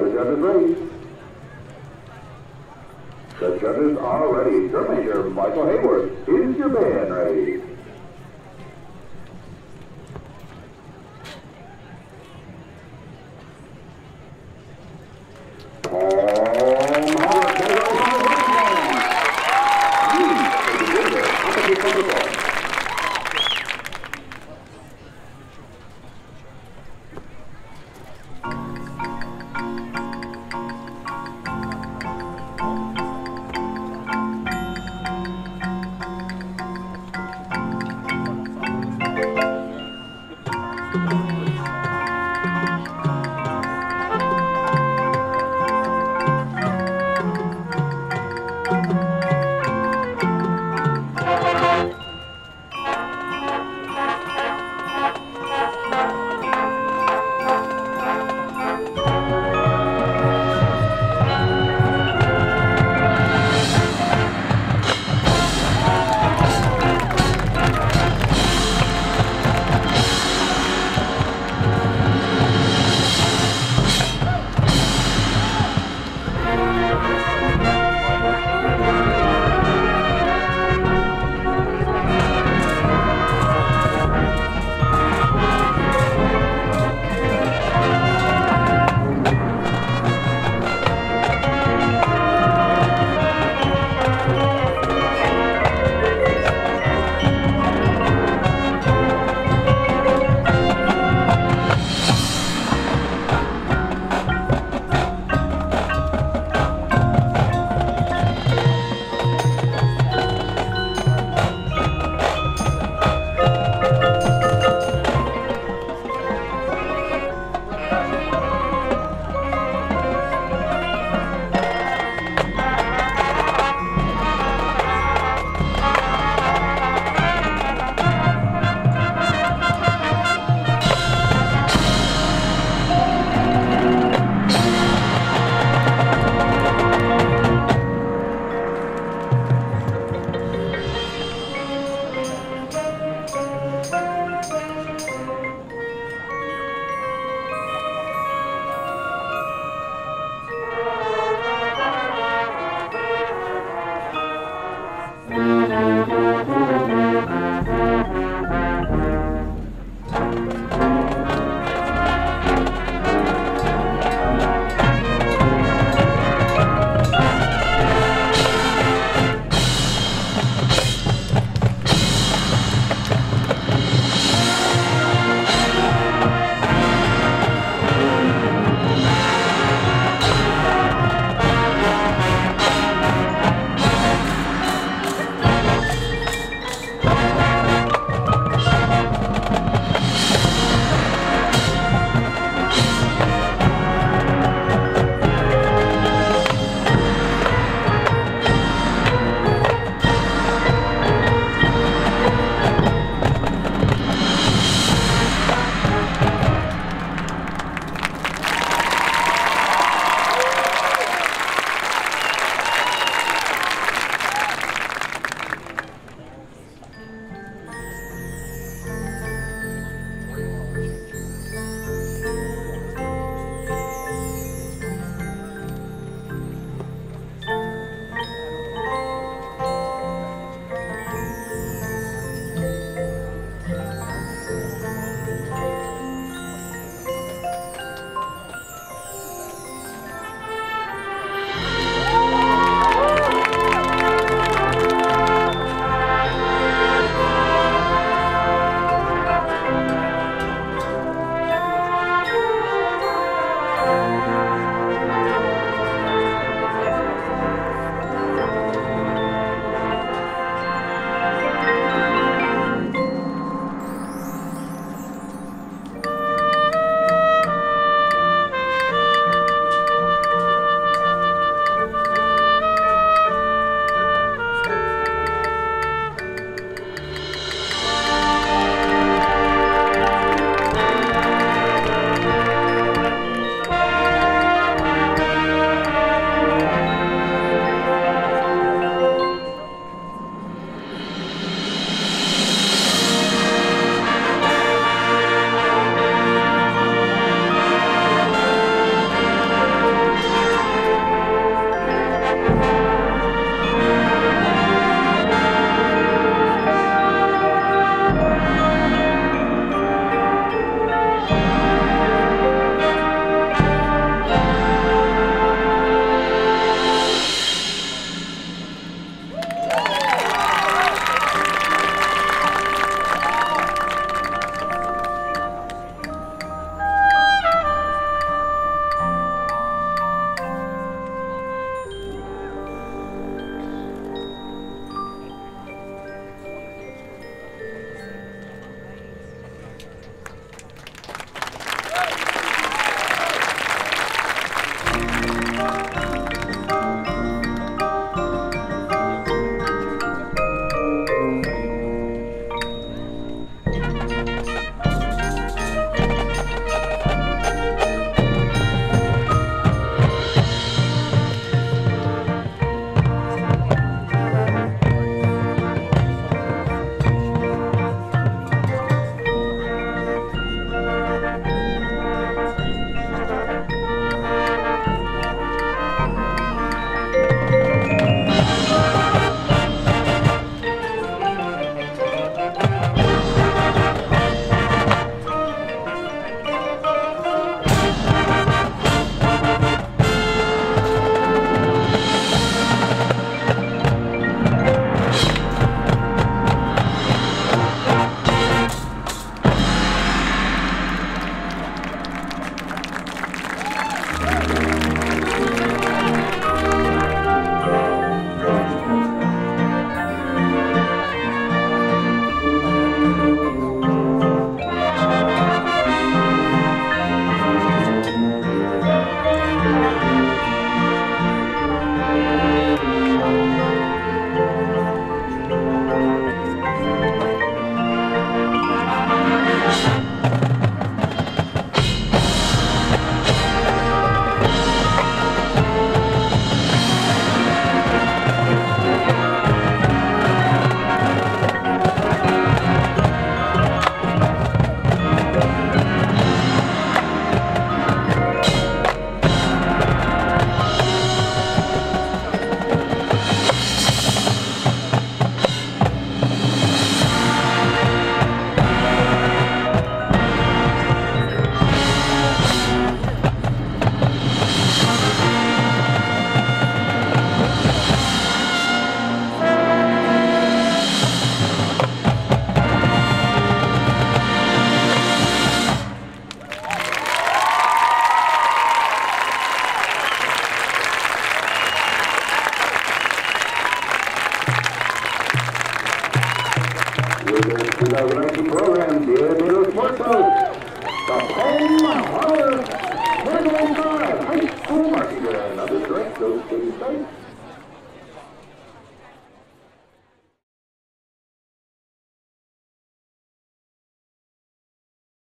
judges ready. The judges are ready. Your major, Michael Hayward, is your band ready? 2019 program, the Elevator Sports House, the home our 2005 high school marching band. Now, direct goes to the state.